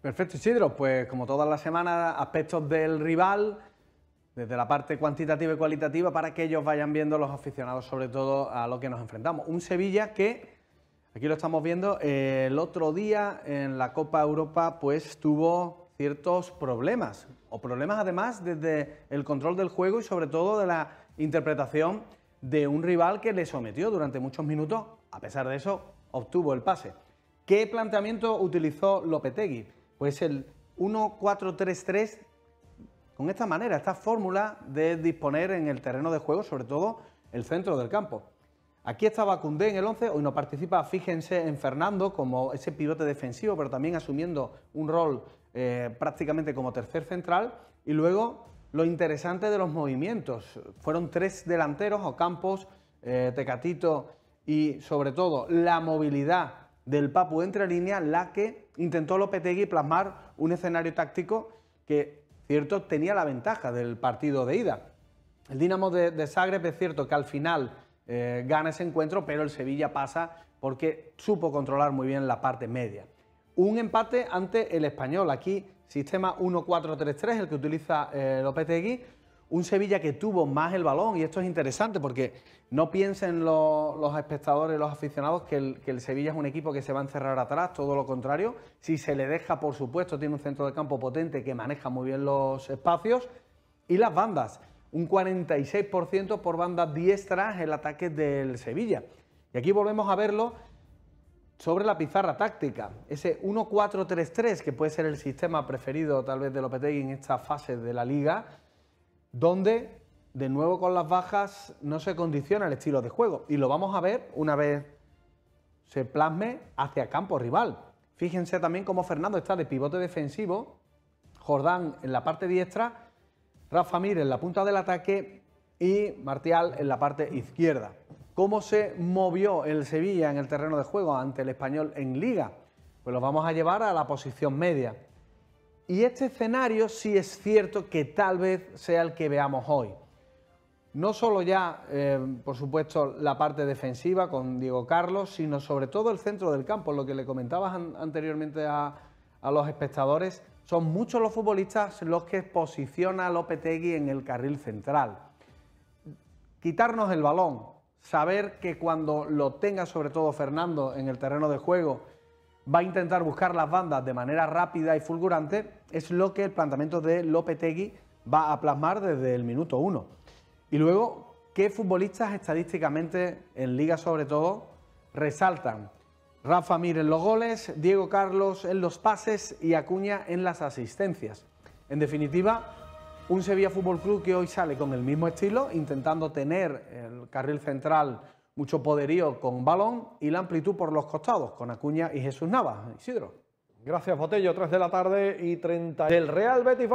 Perfecto, Isidro. Pues como todas las semanas, aspectos del rival, desde la parte cuantitativa y cualitativa, para que ellos vayan viendo los aficionados, sobre todo a lo que nos enfrentamos. Un Sevilla que, aquí lo estamos viendo, el otro día en la Copa Europa, pues tuvo ciertos problemas, o problemas además desde el control del juego y sobre todo de la interpretación de un rival que le sometió durante muchos minutos, a pesar de eso, obtuvo el pase. ¿Qué planteamiento utilizó Lopetegui? Pues el 1-4-3-3 con esta manera, esta fórmula de disponer en el terreno de juego, sobre todo el centro del campo. Aquí estaba Cundé en el 11, hoy no participa, fíjense en Fernando como ese pivote defensivo, pero también asumiendo un rol eh, prácticamente como tercer central. Y luego lo interesante de los movimientos, fueron tres delanteros, Ocampos, eh, Tecatito y sobre todo la movilidad del Papu entre líneas, la que intentó Lopetegui plasmar un escenario táctico que, cierto, tenía la ventaja del partido de ida. El Dinamo de, Zagreb es cierto que al final eh, gana ese encuentro, pero el Sevilla pasa porque supo controlar muy bien la parte media. Un empate ante el español. Aquí, sistema 1-4-3-3, el que utiliza eh, Lopetegui un Sevilla que tuvo más el balón, y esto es interesante porque no piensen los, espectadores, los aficionados, que el, Sevilla es un equipo que se va a encerrar atrás, todo lo contrario. Si se le deja, por supuesto, tiene un centro de campo potente que maneja muy bien los espacios. Y las bandas, un 46% por bandas diestras el ataque del Sevilla. Y aquí volvemos a verlo sobre la pizarra táctica, ese 1-4-3-3, que puede ser el sistema preferido tal vez de Lopetegui en esta fase de la liga, donde de nuevo con las bajas no se condiciona el estilo de juego y lo vamos a ver una vez se plasme hacia campo rival. Fíjense también cómo Fernando está de pivote defensivo, Jordán en la parte diestra, Rafa Mir en la punta del ataque y Martial en la parte izquierda. ¿Cómo se movió el Sevilla en el terreno de juego ante el español en liga? Pues lo vamos a llevar a la posición media. Y este escenario sí es cierto que tal vez sea el que veamos hoy. No solo ya, eh, por supuesto, la parte defensiva con Diego Carlos, sino sobre todo el centro del campo, lo que le comentabas anteriormente a, los espectadores. Son muchos los futbolistas los que posiciona a Lopetegui en el carril central. Quitarnos el balón, saber que cuando lo tenga sobre todo Fernando en el terreno de juego, va a intentar buscar las bandas de manera rápida y fulgurante, es lo que el planteamiento de Lopetegui va a plasmar desde el minuto uno. Y luego, ¿qué futbolistas estadísticamente, en Liga sobre todo, resaltan? Rafa Mir en los goles, Diego Carlos en los pases y Acuña en las asistencias. En definitiva, un Sevilla Fútbol Club que hoy sale con el mismo estilo, intentando tener el carril central mucho poderío con balón y la amplitud por los costados, con Acuña y Jesús Navas. Isidro. Gracias, Botello. 3 de la tarde y 30. Del Real Betis.